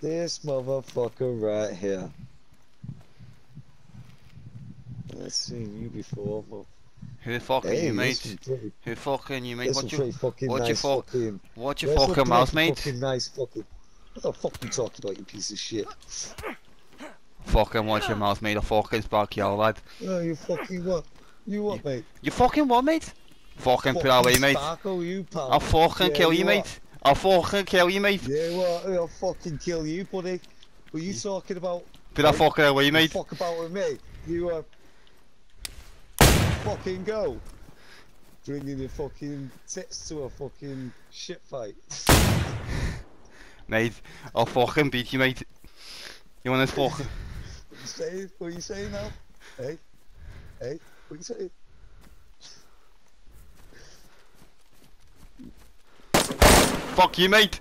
This motherfucker right here. I've seen you before, but Who fucking hey, you, mate? pretty, Who fucking you, mate? What you, fucking what you nice fuck- fucking. what you fucking mouth, mate? Fucking nice fucking. What the fuck you talking about, you piece of shit? Fucking watch your mouth, mate. I fucking spark you, lad. Oh, you fucking what? You what, mate? You fucking what, mate? Fucking put away, mate. Sparkle, you pal. I'll fucking Yeah, kill you, you mate. I'll fucking kill you, mate. Yeah, well, I'll fucking kill you, buddy. What you talking about? That Mate, fucking away, You mate. Fuck about with me. You uh, fucking go. Bringing your fucking tits to a fucking shit fight. Mate, I'll fucking beat you, mate. You want this fucking... What you saying? What you saying now? Hey, hey, what are you saying? Fuck you, mate.